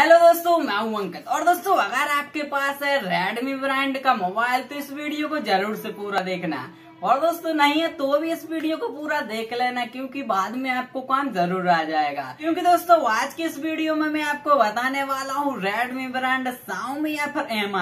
Hello दोस्तों, मैं हूँ अंकित और दोस्तों, अगर आपके पास है रेडमी ब्रांड का मोबाइल तो इस वीडियो को ज़रूर से पूरा देखना। और दोस्तों, नहीं है तो भी इस वीडियो को पूरा देख लेना, क्योंकि बाद में आपको काम ज़रूर आ जाएगा। क्योंकि दोस्तों, आज की इस वीडियो में मैं आपको बताने वाला हूँ रेडमी ब्रांड साउमी या फिर एम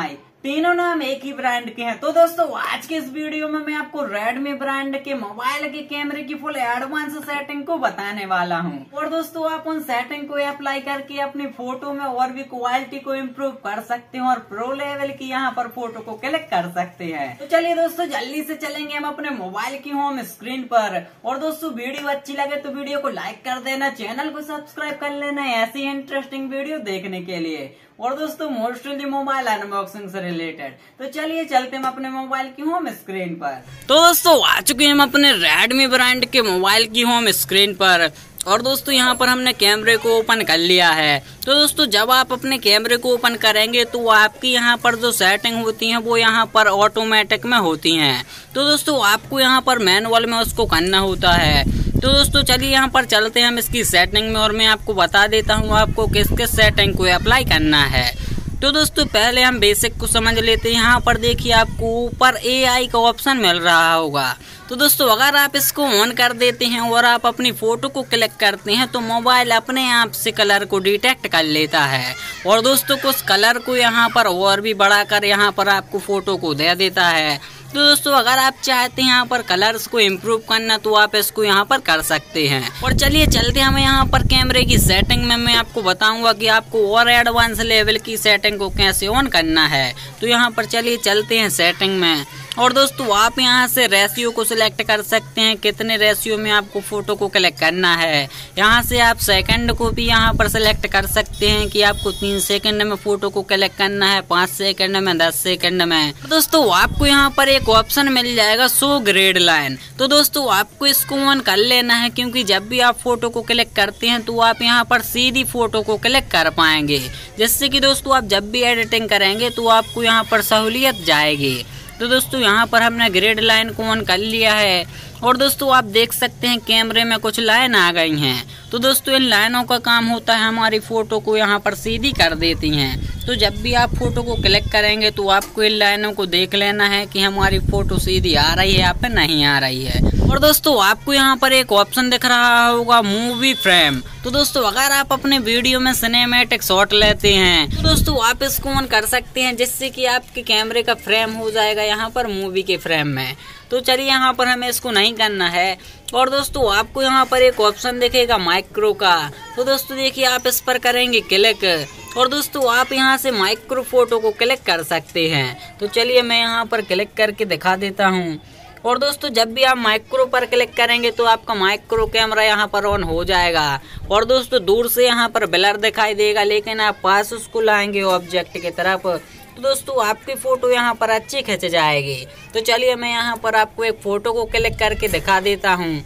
तीनों नाम एक ही ब्रांड के हैं। तो दोस्तों, आज के इस वीडियो में मैं आपको रेडमी ब्रांड के मोबाइल के कैमरे की फुल एडवांस सेटिंग को बताने वाला हूँ। और दोस्तों, आप उन सेटिंग को अप्लाई करके अपनी फ़ोटो में और भी क्वालिटी को इम्प्रूव कर सकते हैं और प्रो लेवल की यहाँ पर फ़ोटो को क्लिक कर सकते हैं। तो चलिए दोस्तों, जल्दी से चलेंगे हम अपने मोबाइल की होम स्क्रीन पर। और दोस्तों वीडियो अच्छी लगे तो वीडियो को लाइक कर देना चैनल को सब्सक्राइब कर लेना, ऐसी इंटरेस्टिंग वीडियो देखने के लिए। और दोस्तों मोस्टली मोबाइल अनबॉक्सिंग से रिलेटेड तो चलिए चलते हैं अपने मोबाइल की होम स्क्रीन पर। तो दोस्तों, आ चुके हैं हम अपने रेडमी ब्रांड के मोबाइल की होम स्क्रीन पर। और दोस्तों, यहाँ पर हमने कैमरे को ओपन कर लिया है। तो दोस्तों, जब आप अपने कैमरे को ओपन करेंगे तो आपकी यहाँ पर जो सेटिंग होती है, वो यहाँ पर ऑटोमेटिक में होती हैं। तो दोस्तों, आपको यहाँ पर मैनुअल में उसको करना होता है। तो दोस्तों, चलिए यहाँ पर चलते हैं हम इसकी सेटिंग में और मैं आपको बता देता हूँ आपको किस किस सेटिंग को अप्लाई करना है। तो दोस्तों, पहले हम बेसिक को समझ लेते हैं। यहाँ पर देखिए आपको ऊपर एआई का ऑप्शन मिल रहा होगा। तो दोस्तों, अगर आप इसको ऑन कर देते हैं और आप अपनी फ़ोटो को क्लिक करते हैं तो मोबाइल अपने आप से कलर को डिटेक्ट कर लेता है। और दोस्तों, कुछ कलर को यहाँ पर और भी बढ़ाकर यहाँ पर आपको फ़ोटो को दे देता है। तो दोस्तों, अगर आप चाहते हैं यहाँ पर कलर्स को इम्प्रूव करना तो आप इसको यहाँ पर कर सकते हैं। और चलिए, चलते हैं यहाँ पर कैमरे की सेटिंग में। मैं आपको बताऊँगा कि आपको और एडवांस लेवल की सेटिंग को कैसे ऑन करना है। तो यहाँ पर चलिए, चलते हैं सेटिंग में। और दोस्तों, आप यहाँ से रेशियो को सिलेक्ट कर सकते हैं। कितने रेशियो में आपको फ़ोटो को कलेक्ट करना है। यहाँ से आप सेकंड को भी यहाँ पर सिलेक्ट कर सकते हैं कि आपको तीन सेकंड में फ़ोटो को कलेक्ट करना है, पाँच सेकंड में, दस सेकंड में। तो दोस्तों, आपको यहाँ पर एक ऑप्शन मिल जाएगा सो ग्रेड लाइन तो दोस्तों, आपको इसको ऑन कर लेना है, क्योंकि जब भी आप फ़ोटो को कलेक्ट करते हैं तो आप यहाँ पर सीधी फ़ोटो को कलेक्ट कर पाएँगे। जिससे कि दोस्तों, आप जब भी एडिटिंग करेंगे तो आपको यहाँ पर सहूलियत जाएगी। तो दोस्तों यहाँ पर हमने ग्रेड लाइन को ऑन कर लिया है। और दोस्तों, आप देख सकते हैं कैमरे में कुछ लाइन आ गई हैं। तो दोस्तों, इन लाइनों का काम होता है, हमारी फ़ोटो को यहाँ पर सीधी कर देती हैं। तो जब भी आप फ़ोटो को क्लिक करेंगे तो आपको इन लाइनों को देख लेना है कि हमारी फ़ोटो सीधी आ रही है या फिर नहीं आ रही है। और दोस्तों, आपको यहाँ पर एक ऑप्शन दिख रहा होगा, मूवी फ्रेम। तो दोस्तों, अगर आप अपने वीडियो में सिनेमेटिक शॉट लेते हैं तो दोस्तों, आप इसको ऑन कर सकते हैं, जिससे कि आपके कैमरे का फ्रेम हो जाएगा यहाँ पर मूवी के फ्रेम में। तो चलिए यहाँ पर हमें इसको नहीं करना है। और दोस्तों, आपको यहाँ पर एक ऑप्शन दिखेगा माइक्रो का। तो दोस्तों, देखिए आप इस पर करेंगे क्लिक और दोस्तों, आप यहाँ से माइक्रो फ़ोटो को क्लिक कर सकते हैं। तो चलिए मैं यहाँ पर क्लिक करके दिखा देता हूँ। और दोस्तों, जब भी आप माइक्रो पर क्लिक करेंगे तो आपका माइक्रो कैमरा यहाँ पर ऑन हो जाएगा। और दोस्तों, दूर से यहाँ पर ब्लर दिखाई देगा, लेकिन आप पास उसको लाएँगे ऑब्जेक्ट की तरफ़। तो दोस्तों, आपकी फ़ोटो यहाँ पर अच्छी खिंच जाएगी। तो चलिए, मैं यहाँ पर आपको एक फ़ोटो को क्लिक करके दिखा देता हूँ।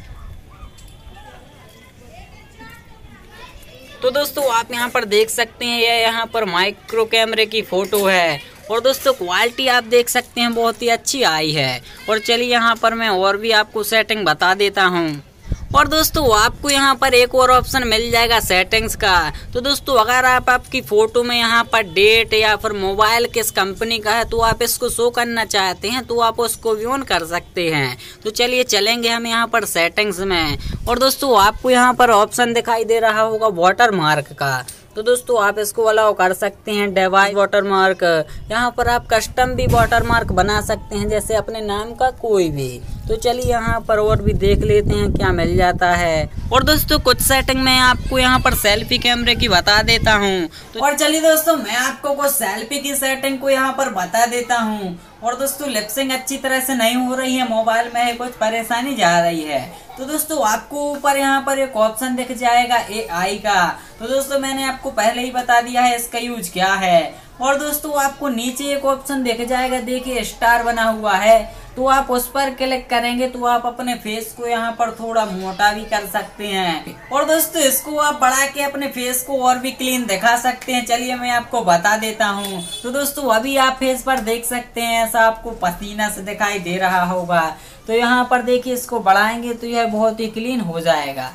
तो दोस्तों, आप यहाँ पर देख सकते हैं, यह यहाँ पर माइक्रो कैमरे की फ़ोटो है। और दोस्तों क्वालिटी आप देख सकते हैं, बहुत ही अच्छी आई है। और चलिए, यहाँ पर मैं और भी आपको सेटिंग बता देता हूँ। और दोस्तों, आपको यहाँ पर एक और ऑप्शन मिल जाएगा सेटिंग्स का। तो दोस्तों, अगर आप आपकी फ़ोटो में यहाँ पर डेट या फिर मोबाइल किस कंपनी का है तो आप इसको शो करना चाहते हैं तो आप उसको भी ऑन कर सकते हैं। तो चलिए, चलेंगे हम यहाँ पर सेटिंग्स में। और दोस्तों, आपको यहाँ पर ऑप्शन दिखाई दे रहा होगा वाटर मार्क का। तो दोस्तों, आप इसको अलाउ कर सकते हैं डिवाइस वाटर मार्क यहाँ पर आप कस्टम भी वाटर मार्क बना सकते हैं, जैसे अपने नाम का कोई भी। तो चलिए यहाँ पर और भी देख लेते हैं क्या मिल जाता है। और दोस्तों, कुछ सेटिंग में आपको यहाँ पर सेल्फी कैमरे की बता देता हूँ। तो और चलिए दोस्तों, मैं आपको कुछ सेल्फी की सेटिंग को यहाँ पर बता देता हूँ। और दोस्तों लिपसिंग अच्छी तरह से नहीं हो रही है मोबाइल में कुछ परेशानी जा रही है। तो दोस्तों, आपको ऊपर यहाँ पर एक ऑप्शन दिख जाएगा ए आई का। तो दोस्तों, मैंने आपको पहले ही बता दिया है इसका यूज़ क्या है। और दोस्तों, आपको नीचे एक ऑप्शन दिख जाएगा, देखिए स्टार बना हुआ है। तो आप उस पर क्लिक करेंगे तो आप अपने फेस को यहाँ पर थोड़ा मोटा भी कर सकते हैं। और दोस्तों, इसको आप बढ़ा के अपने फेस को और भी क्लीन दिखा सकते हैं। चलिए, मैं आपको बता देता हूँ। तो दोस्तों, अभी आप फेस पर देख सकते हैं, ऐसा आपको पसीना से दिखाई दे रहा होगा। तो यहाँ पर देखिए, इसको बढ़ाएँगे तो यह बहुत ही क्लीन हो जाएगा।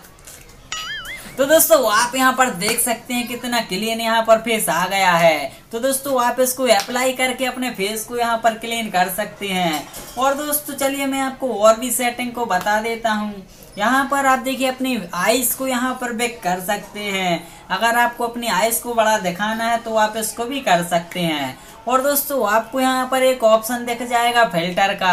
तो दोस्तों, आप यहाँ पर देख सकते हैं कितना क्लीन यहाँ पर फेस आ गया है। तो दोस्तों, आप इसको अप्लाई करके अपने फेस को यहाँ पर क्लीन कर सकते हैं। और दोस्तों, चलिए मैं आपको और भी सेटिंग को बता देता हूँ। यहाँ पर आप देखिए, अपनी आइस को यहाँ पर बेक कर सकते हैं। अगर आपको अपनी आइस को बड़ा दिखाना है तो आप इसको भी कर सकते हैं। और दोस्तों, आपको यहाँ पर एक ऑप्शन दिख जाएगा फ़िल्टर का।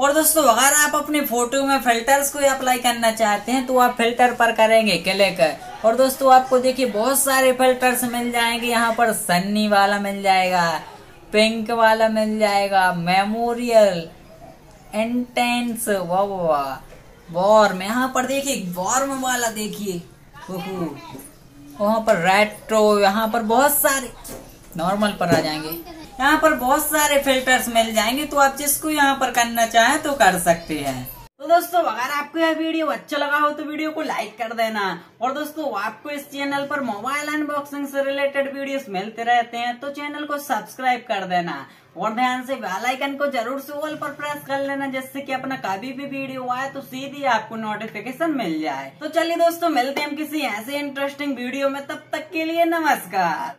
और दोस्तों, अगर आप अपनी फ़ोटो में फिल्टर्स को अप्लाई करना चाहते हैं तो आप फ़िल्टर पर करेंगे क्लिक और दोस्तों, आपको देखिए, बहुत सारे फिल्टर्स मिल जाएँगे। यहाँ पर सन्नी वाला मिल जाएगा पिंक वाला मिल जाएगा मेमोरियल इंटेंस वाह वाह वॉर्म यहाँ पर देखिए वॉर्म वाला देखिए। वहाँ पर रेट्रो यहाँ पर बहुत सारे नॉर्मल पर आ जाएँगे। यहाँ पर बहुत सारे फिल्टर्स मिल जाएँगे तो आप जिसको यहाँ पर करना चाहे तो कर सकते हैं। तो दोस्तों, अगर आपको यह वीडियो अच्छा लगा हो तो वीडियो को लाइक कर देना। और दोस्तों, आपको इस चैनल पर मोबाइल अनबॉक्सिंग से रिलेटेड वीडियोस मिलते रहते हैं तो चैनल को सब्सक्राइब कर देना। और ध्यान से बेल आइकन को ज़रूर से ऑल पर प्रेस कर लेना, जिससे कि अपना कभी भी वीडियो आए तो सीधी आपको नोटिफिकेशन मिल जाए। तो चलिए दोस्तों, मिलते हैं किसी ऐसे इंटरेस्टिंग वीडियो में, तब तक के लिए नमस्कार।